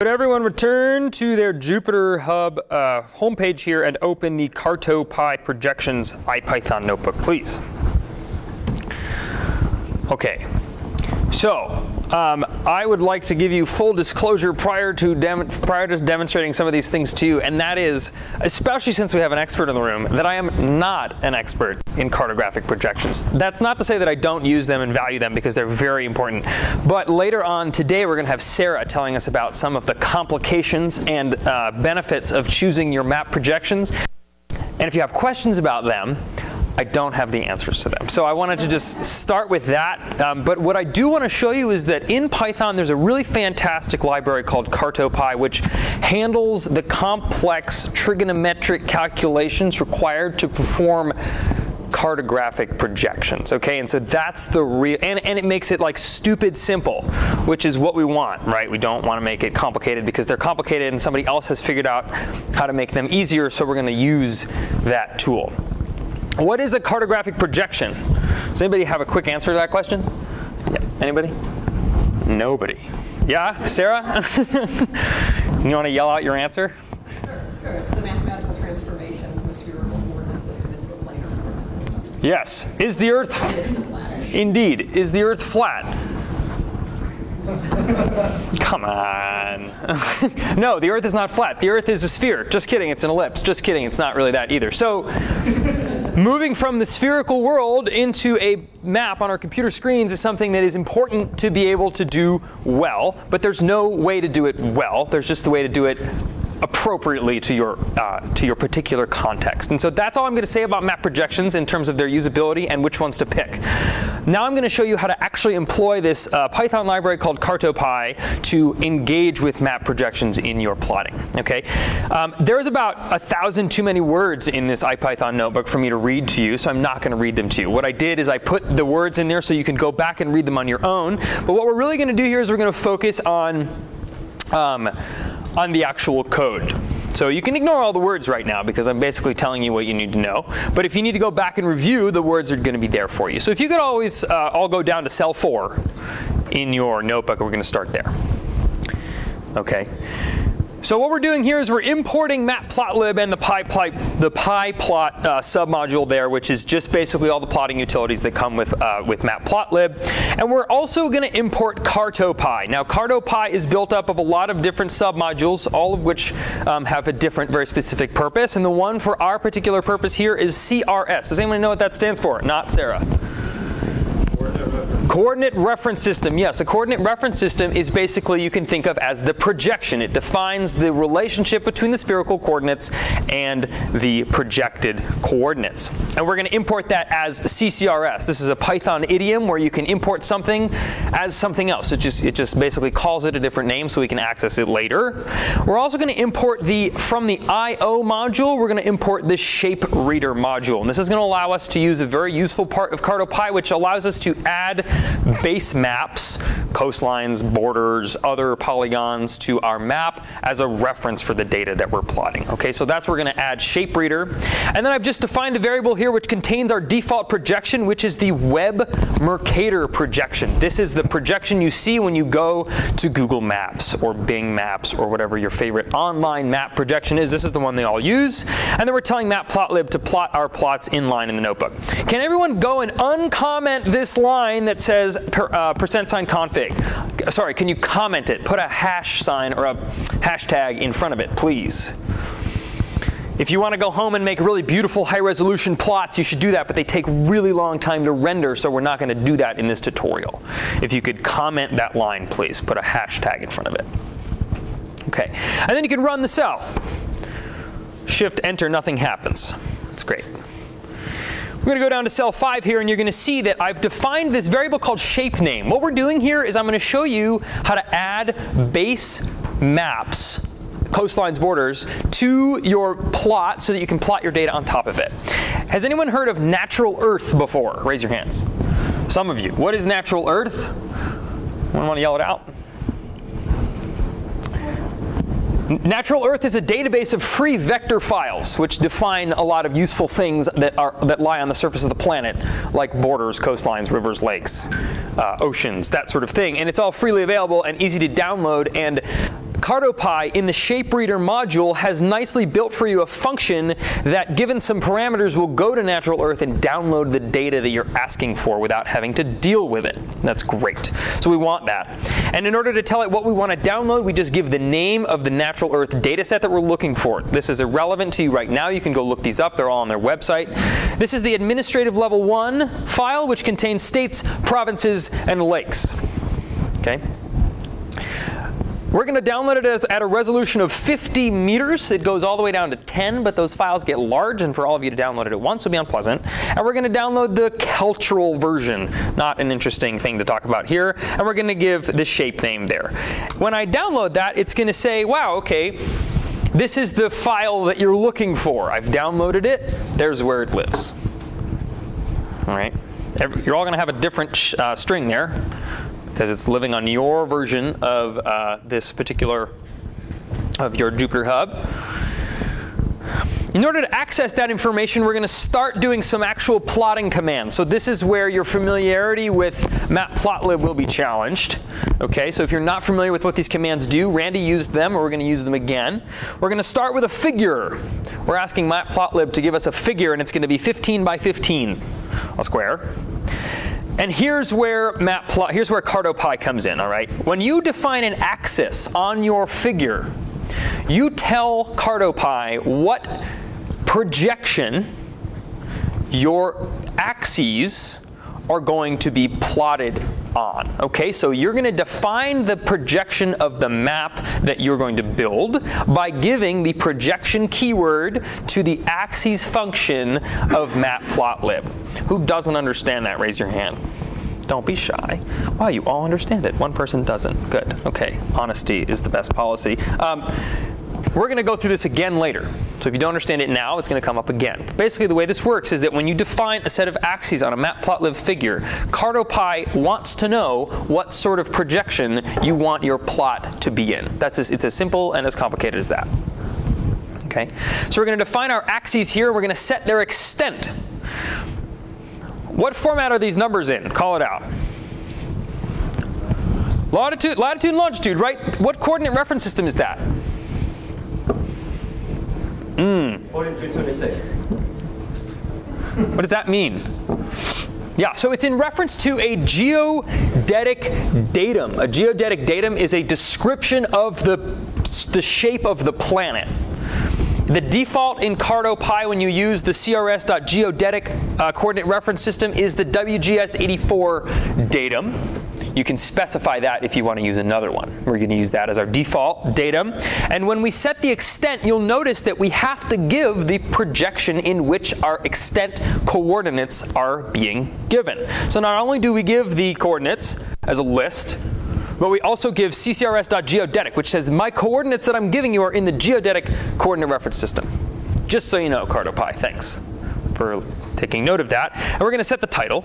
Would everyone return to their Jupyter Hub uh, homepage here and open the CartoPy projections IPython notebook, please? Okay, so um, I would like to give you full disclosure prior to prior to demonstrating some of these things to you, and that is, especially since we have an expert in the room, that I am not an expert in cartographic projections. That's not to say that I don't use them and value them because they're very important. But later on today, we're going to have Sarah telling us about some of the complications and uh, benefits of choosing your map projections. And if you have questions about them, I don't have the answers to them. So I wanted to just start with that. Um, but what I do want to show you is that in Python, there's a really fantastic library called CartoPy, which handles the complex trigonometric calculations required to perform cartographic projections, okay? And so that's the real, and, and it makes it like stupid simple, which is what we want, right? We don't want to make it complicated because they're complicated and somebody else has figured out how to make them easier, so we're going to use that tool. What is a cartographic projection? Does anybody have a quick answer to that question? Yeah. Anybody? Nobody. Yeah, Sarah? you want to yell out your answer? Sure, sure. It's the mathematical transformation from a spherical coordinate system into a planar coordinate system. Yes. Is the Earth? Indeed. Is the Earth flat? Come on. no, the Earth is not flat. The Earth is a sphere. Just kidding, it's an ellipse. Just kidding, it's not really that either. So, moving from the spherical world into a map on our computer screens is something that is important to be able to do well, but there's no way to do it well. There's just the way to do it appropriately to your, uh, to your particular context. And so that's all I'm going to say about map projections in terms of their usability and which ones to pick. Now I'm going to show you how to actually employ this uh, Python library called CartoPy to engage with map projections in your plotting. Okay, um, There's about a thousand too many words in this IPython notebook for me to read to you, so I'm not going to read them to you. What I did is I put the words in there so you can go back and read them on your own. But what we're really going to do here is we're going to focus on um, on the actual code. So you can ignore all the words right now because I'm basically telling you what you need to know. But if you need to go back and review, the words are going to be there for you. So if you could always uh, all go down to cell 4 in your notebook, we're going to start there. Okay. So what we're doing here is we're importing matplotlib and the pyplot, the pyplot uh, submodule there, which is just basically all the plotting utilities that come with, uh, with matplotlib. And we're also going to import cartopy. Now cartopy is built up of a lot of different submodules, all of which um, have a different, very specific purpose. And the one for our particular purpose here is CRS. Does anyone know what that stands for? Not Sarah. Coordinate reference system, yes. A coordinate reference system is basically you can think of as the projection. It defines the relationship between the spherical coordinates and the projected coordinates. And we're going to import that as CCRS. This is a Python idiom where you can import something as something else. It just, it just basically calls it a different name so we can access it later. We're also going to import the, from the IO module, we're going to import the shape reader module. And this is going to allow us to use a very useful part of CartoPy, which allows us to add base maps, coastlines, borders, other polygons to our map as a reference for the data that we're plotting. Okay, so that's where we're going to add shape reader. And then I've just defined a variable here which contains our default projection, which is the Web Mercator projection. This is the projection you see when you go to Google Maps or Bing Maps or whatever your favorite online map projection is. This is the one they all use. And then we're telling matplotlib to plot our plots in line in the notebook. Can everyone go and uncomment this line that says per, uh, percent sign config. Sorry, can you comment it? Put a hash sign or a hashtag in front of it, please. If you want to go home and make really beautiful high resolution plots, you should do that, but they take really long time to render, so we're not going to do that in this tutorial. If you could comment that line, please, put a hashtag in front of it. Okay, and then you can run the cell. Shift enter, nothing happens. That's great. We're going to go down to cell 5 here, and you're going to see that I've defined this variable called shape name. What we're doing here is I'm going to show you how to add base maps coastlines borders to your plot so that you can plot your data on top of it. Has anyone heard of natural earth before? Raise your hands. Some of you. What is natural earth? Anyone want to yell it out? Natural Earth is a database of free vector files, which define a lot of useful things that, are, that lie on the surface of the planet, like borders, coastlines, rivers, lakes, uh, oceans, that sort of thing. And it's all freely available and easy to download. And CartoPy in the shape reader module has nicely built for you a function that given some parameters will go to natural earth and download the data that you're asking for without having to deal with it. That's great. So we want that. And in order to tell it what we want to download, we just give the name of the natural earth data set that we're looking for. This is irrelevant to you right now. You can go look these up. They're all on their website. This is the administrative level 1 file which contains states, provinces, and lakes. Okay? We're going to download it as, at a resolution of 50 meters. It goes all the way down to 10, but those files get large, and for all of you to download it at once would be unpleasant. And we're going to download the cultural version, not an interesting thing to talk about here. And we're going to give the shape name there. When I download that, it's going to say, wow, okay, this is the file that you're looking for. I've downloaded it. There's where it lives. All right. You're all going to have a different uh, string there because it's living on your version of uh, this particular, of your Jupyter Hub. In order to access that information, we're going to start doing some actual plotting commands. So this is where your familiarity with matplotlib will be challenged. Okay, so if you're not familiar with what these commands do, Randy used them, or we're going to use them again. We're going to start with a figure. We're asking matplotlib to give us a figure, and it's going to be 15 by 15, a square. And here's where matplot, here's where CartoPy comes in, all right? When you define an axis on your figure, you tell CartoPy what projection your axes are going to be plotted on. Okay, so you're going to define the projection of the map that you're going to build by giving the projection keyword to the axes function of matplotlib. Who doesn't understand that? Raise your hand. Don't be shy. Wow, you all understand it. One person doesn't. Good. Okay, honesty is the best policy. Um, we're going to go through this again later. So if you don't understand it now, it's going to come up again. Basically, the way this works is that when you define a set of axes on a matplotlib figure, CartoPy wants to know what sort of projection you want your plot to be in. That's as, it's as simple and as complicated as that. Okay, so we're going to define our axes here. We're going to set their extent. What format are these numbers in? Call it out. Latitude, latitude and longitude, right? What coordinate reference system is that? Mm. 4326. What does that mean? Yeah, so it's in reference to a geodetic datum. A geodetic datum is a description of the, the shape of the planet. The default in Cardo CartoPy when you use the crs.geodetic uh, coordinate reference system is the WGS84 datum. You can specify that if you want to use another one. We're going to use that as our default datum. And when we set the extent, you'll notice that we have to give the projection in which our extent coordinates are being given. So not only do we give the coordinates as a list, but we also give ccrs.geodetic, which says my coordinates that I'm giving you are in the geodetic coordinate reference system. Just so you know, CartoPy, thanks for taking note of that. And we're going to set the title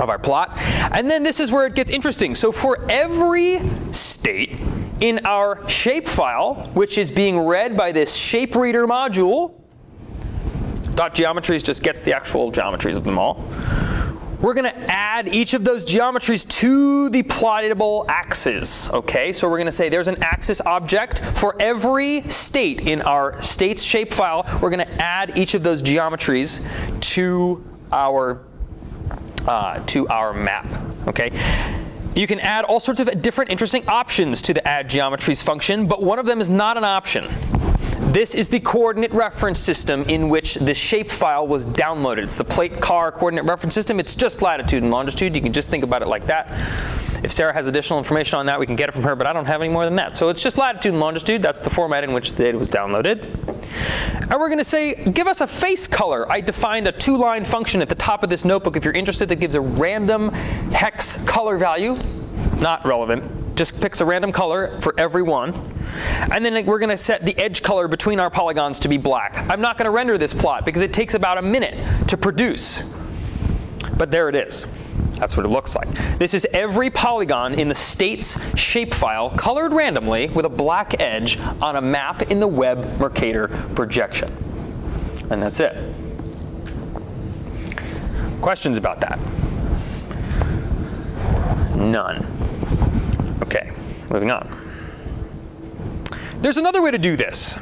of our plot. And then this is where it gets interesting. So for every state in our shapefile, which is being read by this shape reader module, dot geometries just gets the actual geometries of them all. We're going to add each of those geometries to the plottable axes. Okay, so we're going to say there's an axis object for every state in our states shapefile. We're going to add each of those geometries to our uh, to our map. Okay. You can add all sorts of different interesting options to the add geometries function, but one of them is not an option. This is the coordinate reference system in which the shapefile was downloaded. It's the PlateCarree coordinate reference system. It's just latitude and longitude. You can just think about it like that. If Sarah has additional information on that, we can get it from her, but I don't have any more than that. So it's just latitude and longitude. That's the format in which the data was downloaded. And we're going to say, give us a face color. I defined a two-line function at the top of this notebook, if you're interested, that gives a random hex color value. Not relevant. Just picks a random color for every one. And then we're going to set the edge color between our polygons to be black. I'm not going to render this plot because it takes about a minute to produce. But there it is. That's what it looks like. This is every polygon in the state's shapefile colored randomly with a black edge on a map in the Web Mercator projection. And that's it. Questions about that? None. Okay, moving on. there's another way to do this.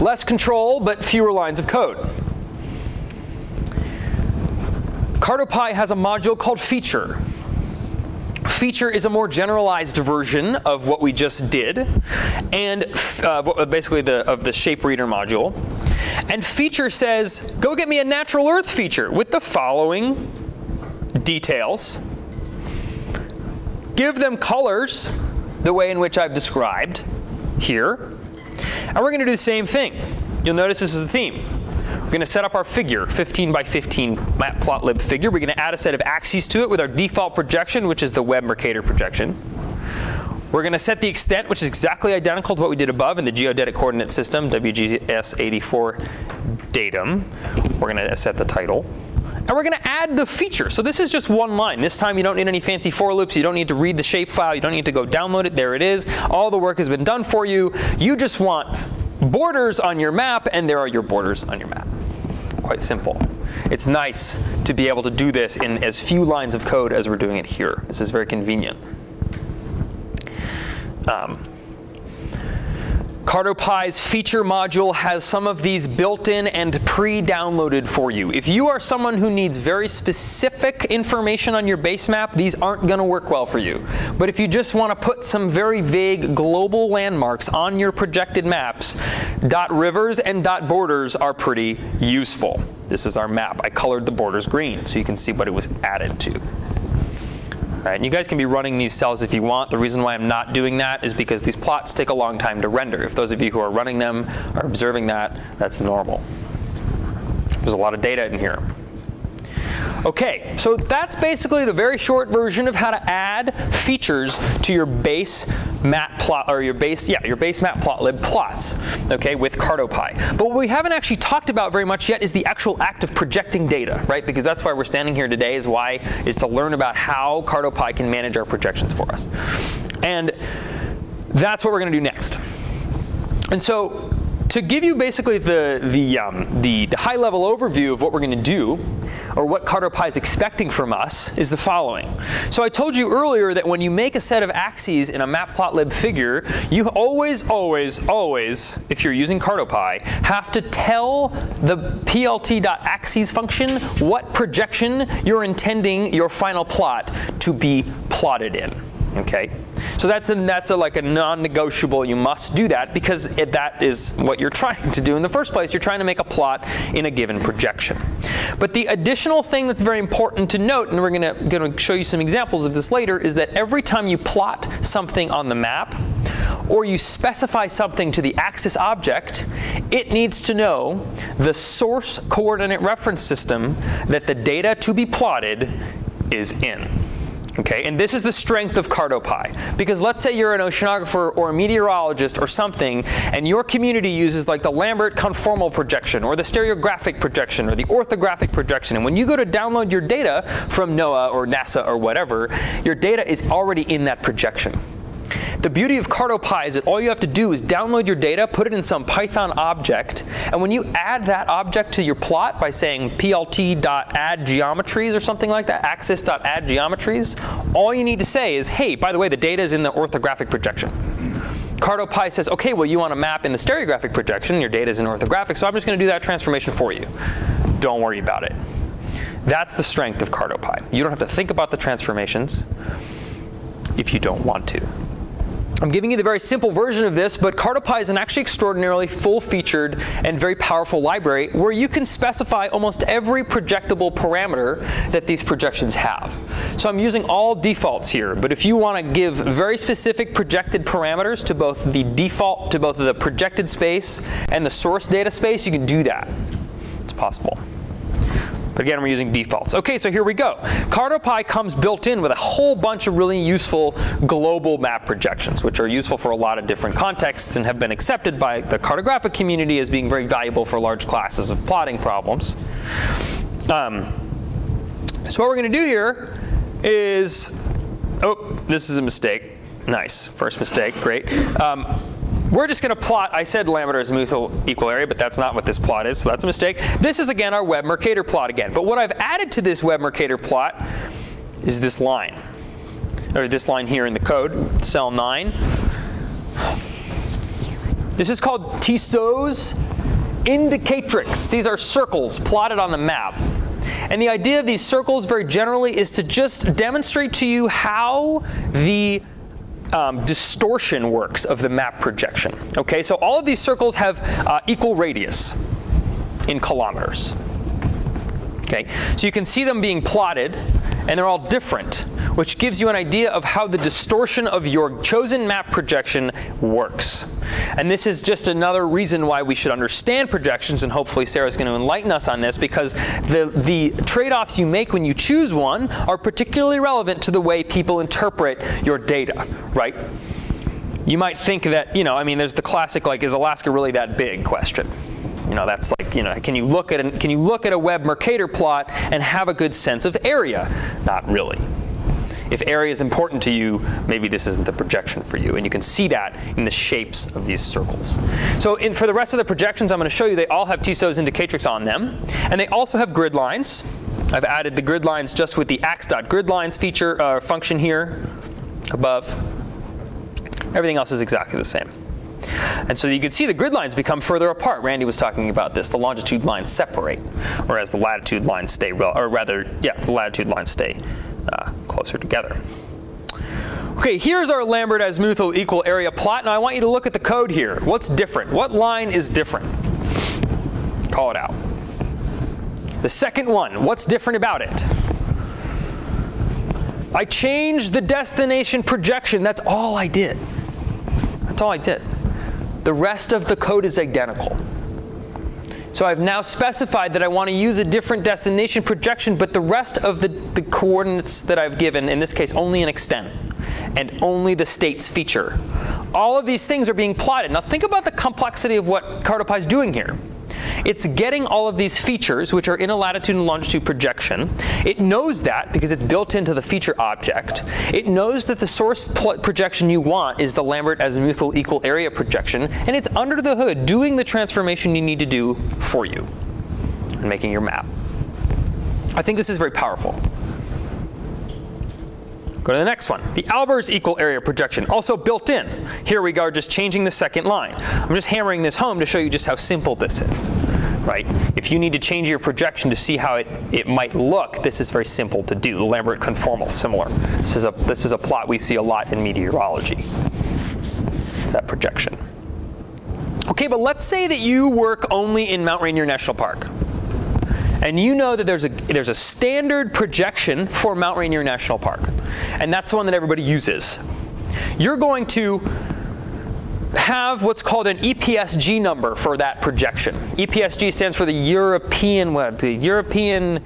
Less control, but fewer lines of code. CartoPy has a module called feature. Feature is a more generalized version of what we just did, and uh, basically the, of the shape reader module. And feature says, go get me a natural earth feature with the following details. Give them colors the way in which I've described here. And we're going to do the same thing. You'll notice this is the theme. We're going to set up our figure, 15 by 15 matplotlib figure. We're going to add a set of axes to it with our default projection, which is the Web Mercator projection. We're going to set the extent, which is exactly identical to what we did above in the geodetic coordinate system, WGS84 datum. We're going to set the title. And we're going to add the feature. So this is just one line. This time you don't need any fancy for loops. You don't need to read the shape file. You don't need to go download it. There it is. All the work has been done for you. You just want borders on your map, and there are your borders on your map quite simple. It's nice to be able to do this in as few lines of code as we're doing it here. This is very convenient. Um, CartoPy's feature module has some of these built-in and pre-downloaded for you. If you are someone who needs very specific information on your base map, these aren't going to work well for you. But if you just want to put some very vague global landmarks on your projected maps, dot rivers and dot borders are pretty useful. This is our map. I colored the borders green so you can see what it was added to. Right? And you guys can be running these cells if you want. The reason why I'm not doing that is because these plots take a long time to render. If those of you who are running them are observing that, that's normal. There's a lot of data in here. Okay, so that's basically the very short version of how to add features to your base matplot or your base yeah your base matplotlib plots. Okay, with CartoPy. But what we haven't actually talked about very much yet is the actual act of projecting data, right? Because that's why we're standing here today. Is why is to learn about how CartoPy can manage our projections for us, and that's what we're going to do next. And so to give you basically the, the, um, the, the, high level overview of what we're going to do, or what CartoPy is expecting from us, is the following. So I told you earlier that when you make a set of axes in a matplotlib figure, you always, always, always, if you're using CartoPy, have to tell the plt.axes function what projection you're intending your final plot to be plotted in. Okay, so that's a, that's a, like a non-negotiable. You must do that because it, that is what you're trying to do in the first place. You're trying to make a plot in a given projection. But the additional thing that's very important to note, and we're going to show you some examples of this later, is that every time you plot something on the map, or you specify something to the axis object, it needs to know the source coordinate reference system that the data to be plotted is in. Okay, and this is the strength of CartoPy. Because let's say you're an oceanographer or a meteorologist or something, and your community uses like the Lambert conformal projection or the stereographic projection or the orthographic projection. And when you go to download your data from NOAA or NASA or whatever, your data is already in that projection. The beauty of CartoPy is that all you have to do is download your data, put it in some Python object, and when you add that object to your plot by saying plt.addGeometries or something like that, axis.addGeometries, all you need to say is, hey, by the way, the data is in the orthographic projection. CartoPy says, okay, well, you want a map in the stereographic projection, your data is in orthographic, so I'm just going to do that transformation for you. Don't worry about it. That's the strength of CartoPy. You don't have to think about the transformations if you don't want to. I'm giving you the very simple version of this, but CartoPy is an actually extraordinarily full-featured and very powerful library where you can specify almost every projectable parameter that these projections have. So I'm using all defaults here, but if you want to give very specific projected parameters to both the default, to both the projected space and the source data space, you can do that. It's possible. But again, we're using defaults. Okay, so here we go. CartoPy comes built in with a whole bunch of really useful global map projections, which are useful for a lot of different contexts and have been accepted by the cartographic community as being very valuable for large classes of plotting problems. Um, so what we're going to do here is, oh, this is a mistake. Nice, first mistake, great. Um, we're just going to plot, I said Lambert is azimuthal equal area, but that's not what this plot is, so that's a mistake. This is again our Web Mercator plot again. But what I've added to this Web Mercator plot is this line, or this line here in the code, cell 9. This is called Tissot's indicatrix. These are circles plotted on the map. And the idea of these circles very generally is to just demonstrate to you how the um, distortion works of the map projection. Okay, so all of these circles have uh, equal radius in kilometers. Okay, so you can see them being plotted, and they're all different, which gives you an idea of how the distortion of your chosen map projection works. And this is just another reason why we should understand projections, and hopefully Sarah's going to enlighten us on this, because the, the trade-offs you make when you choose one are particularly relevant to the way people interpret your data, right? You might think that, you know, I mean, there's the classic, like, is Alaska really that big question? You know, that's like, you know, can you look at an, can you look at a web Mercator plot and have a good sense of area? Not really. If area is important to you, maybe this isn't the projection for you. And you can see that in the shapes of these circles. So in, for the rest of the projections I'm going to show you, they all have Tissot's indicatrix on them. And they also have grid lines. I've added the grid lines just with the ax.gridlines feature uh, function here above. Everything else is exactly the same. And so you can see the grid lines become further apart. Randy was talking about this. The longitude lines separate, whereas the latitude lines stay, or rather, yeah, the latitude lines stay uh, closer together. Okay, here's our Lambert azimuthal equal area plot. Now I want you to look at the code here. What's different? What line is different? Call it out. The second one, what's different about it? I changed the destination projection. That's all I did. That's all I did. The rest of the code is identical. So I've now specified that I want to use a different destination projection, but the rest of the, the coordinates that I've given, in this case only an extent, and only the state's feature. All of these things are being plotted. Now think about the complexity of what CartoPy is doing here. It's getting all of these features, which are in a latitude and longitude projection. It knows that because it's built into the feature object. It knows that the source projection you want is the Lambert azimuthal equal area projection, and it's under the hood doing the transformation you need to do for you and making your map. I think this is very powerful. Go to the next one. The Albers equal area projection, also built in. Here we are just changing the second line. I'm just hammering this home to show you just how simple this is. Right? If you need to change your projection to see how it, it might look, this is very simple to do. The Lambert conformal, similar. This is, a, this is a plot we see a lot in meteorology, that projection. Okay, but let's say that you work only in Mount Rainier National Park and you know that there's a, there's a standard projection for Mount Rainier National Park, and that's the one that everybody uses. You're going to have what's called an EPSG number for that projection. EPSG stands for the European, what, the European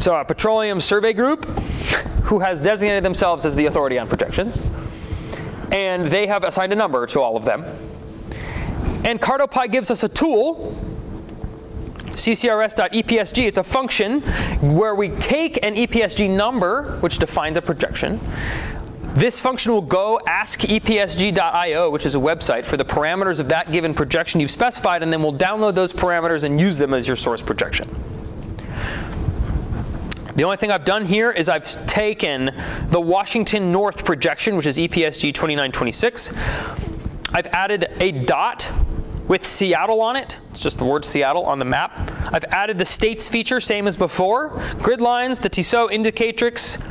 so a Petroleum Survey Group, who has designated themselves as the authority on projections. And they have assigned a number to all of them. And CartoPy gives us a tool ccrs.epsg, it's a function where we take an EPSG number, which defines a projection. This function will go ask epsg.io, which is a website, for the parameters of that given projection you've specified, and then we'll download those parameters and use them as your source projection. The only thing I've done here is I've taken the Washington North projection, which is EPSG 2926. I've added a dot with Seattle on it. It's just the word Seattle on the map. I've added the states feature, same as before. Grid lines, the Tissot indicatrix.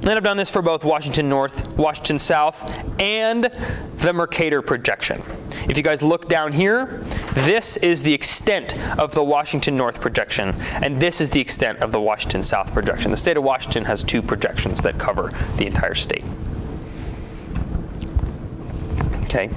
And I've done this for both Washington North, Washington South, and the Mercator projection. If you guys look down here, this is the extent of the Washington North projection, and this is the extent of the Washington South projection. The state of Washington has two projections that cover the entire state. Okay.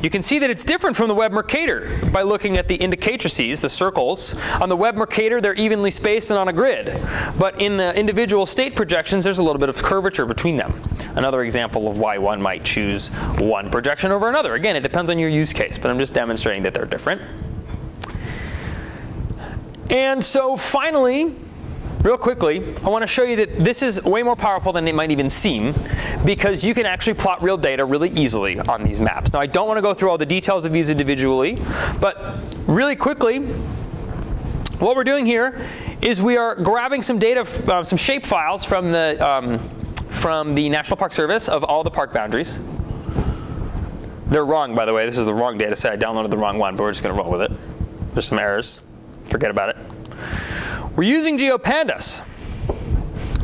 You can see that it's different from the web Mercator by looking at the indicatrices, the circles. On the web Mercator, they're evenly spaced and on a grid. But in the individual state projections, there's a little bit of curvature between them. Another example of why one might choose one projection over another. Again, it depends on your use case, but I'm just demonstrating that they're different. And so finally, real quickly, I want to show you that this is way more powerful than it might even seem because you can actually plot real data really easily on these maps. Now, I don't want to go through all the details of these individually, but really quickly, what we're doing here is we are grabbing some data, uh, some shape files from the, um, from the National Park Service of all the park boundaries. They're wrong, by the way. This is the wrong data set. I downloaded the wrong one, but we're just going to roll with it. There's some errors. Forget about it. We're using GeoPandas.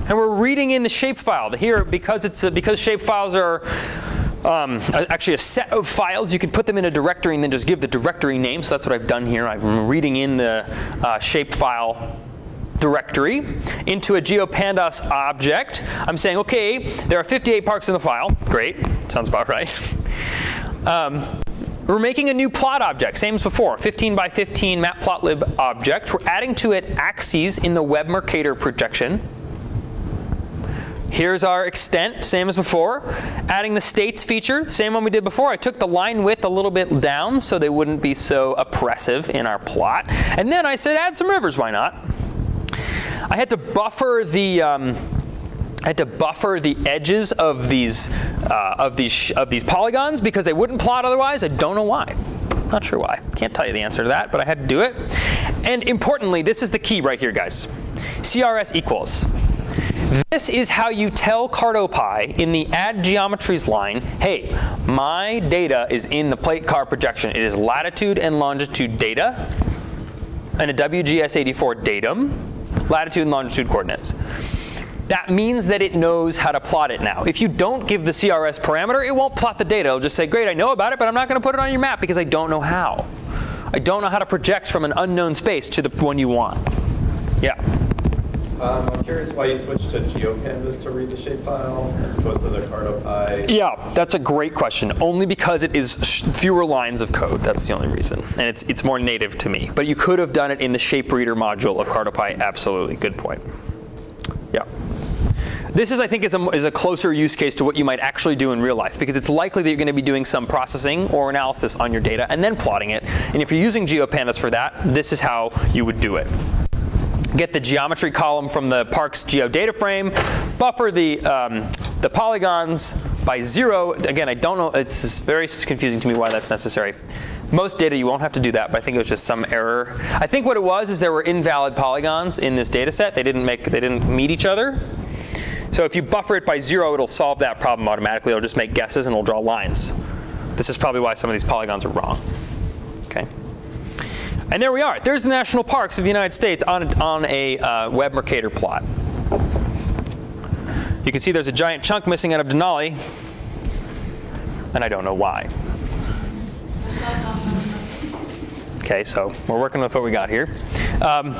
And we're reading in the shapefile. Here, because, it's a, because shapefiles are um, actually a set of files, you can put them in a directory and then just give the directory name. So that's what I've done here. I'm reading in the uh, shapefile directory into a GeoPandas object. I'm saying, okay, there are 58 parks in the file. Great, sounds about right. Um, we're making a new plot object, same as before, 15 by 15 matplotlib object. We're adding to it axes in the Web Mercator projection. Here's our extent, same as before. Adding the states feature, same one we did before. I took the line width a little bit down so they wouldn't be so oppressive in our plot. And then I said add some rivers, why not? I had to buffer the um, I had to buffer the edges of these uh, of these of these polygons because they wouldn't plot otherwise. I don't know why. Not sure why. Can't tell you the answer to that, but I had to do it. And importantly, this is the key right here, guys. CRS equals. This is how you tell CartoPy in the add geometries line, hey, my data is in the PlateCarree projection. It is latitude and longitude data and a WGS84 datum, latitude and longitude coordinates. That means that it knows how to plot it now. If you don't give the CRS parameter, it won't plot the data. It'll just say, great, I know about it, but I'm not going to put it on your map because I don't know how. I don't know how to project from an unknown space to the one you want. Yeah. Um, I'm curious why you switched to GeoPandas to read the shapefile as opposed to the CartoPy. Yeah, that's a great question. Only because it is fewer lines of code. That's the only reason. And it's, it's more native to me. But you could have done it in the shape reader module of CartoPy. Absolutely. Good point. This is, I think, is a, is a closer use case to what you might actually do in real life because it's likely that you're going to be doing some processing or analysis on your data and then plotting it. And if you're using GeoPandas for that, this is how you would do it get the geometry column from the Parks geodata frame, buffer the, um, the polygons by zero. Again, I don't know, it's very confusing to me why that's necessary. Most data you won't have to do that, but I think it was just some error. I think what it was is there were invalid polygons in this data set. They didn't make, they didn't meet each other. So if you buffer it by zero, it'll solve that problem automatically. It'll just make guesses and it'll draw lines. This is probably why some of these polygons are wrong. Okay. And there we are. There's the national parks of the United States on a, on a uh, Web Mercator plot. You can see there's a giant chunk missing out of Denali, and I don't know why. Okay, so we're working with what we got here. Um,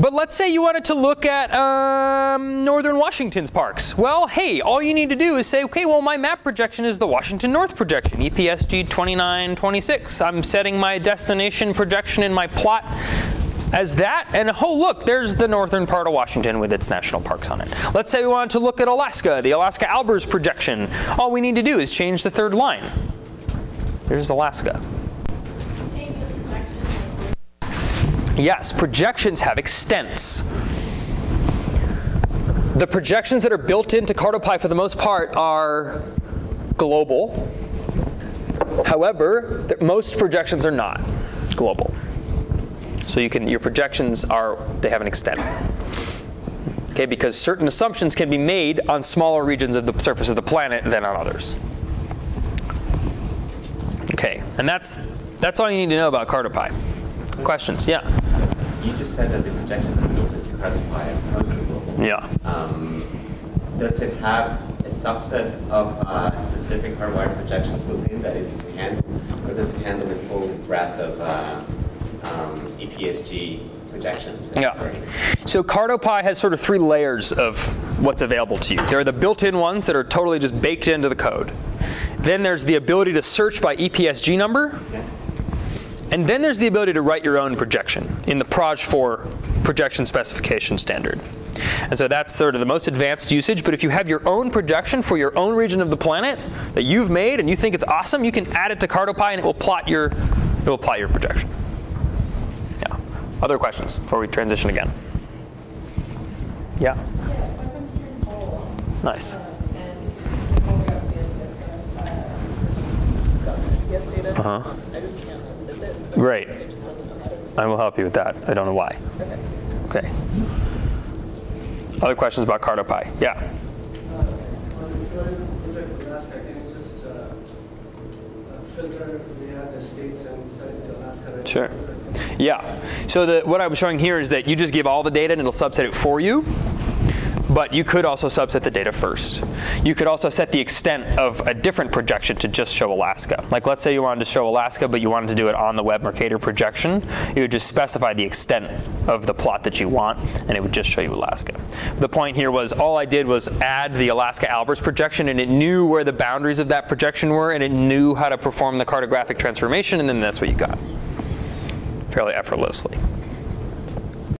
but let's say you wanted to look at um, northern Washington's parks. Well, hey, all you need to do is say, okay, well, my map projection is the Washington North projection, EPSG 2926. I'm setting my destination projection in my plot as that, and oh look, there's the northern part of Washington with its national parks on it. Let's say we wanted to look at Alaska, the Alaska Albers projection. All we need to do is change the third line. There's Alaska. Yes, projections have extents. The projections that are built into CartoPy for the most part are global. However, most projections are not global. So you can your projections are they have an extent. Okay, because certain assumptions can be made on smaller regions of the surface of the planet than on others. Okay, and that's that's all you need to know about CartoPy. Questions? Yeah. You just said that the projections are built into CartoPy opposed to global. Yeah. Um, does it have a subset of uh, specific hardwired projections built in that it can handle, or does it handle the full breadth of uh, um, EPSG projections? Yeah. So CartoPy has sort of three layers of what's available to you. There are the built-in ones that are totally just baked into the code. Then there's the ability to search by EPSG number. Yeah. And then there's the ability to write your own projection in the Proj 4 projection specification standard. And so that's sort of the most advanced usage, but if you have your own projection for your own region of the planet that you've made and you think it's awesome, you can add it to CartoPy and it will plot your, it will plot your projection. Yeah. Other questions before we transition again? Yeah. Nice. uh, uh. Uh-huh. I just can't unzip it. Great. I will help you with that. I don't know why. Okay. Other questions about CartoPy? Yeah. Sure. Yeah. So the, what I was showing here is that you just give all the data and it'll subset it for you. But you could also subset the data first. You could also set the extent of a different projection to just show Alaska. Like let's say you wanted to show Alaska, but you wanted to do it on the Web Mercator projection. You would just specify the extent of the plot that you want, and it would just show you Alaska. The point here was all I did was add the Alaska Albers projection, and it knew where the boundaries of that projection were, and it knew how to perform the cartographic transformation, and then that's what you got fairly effortlessly.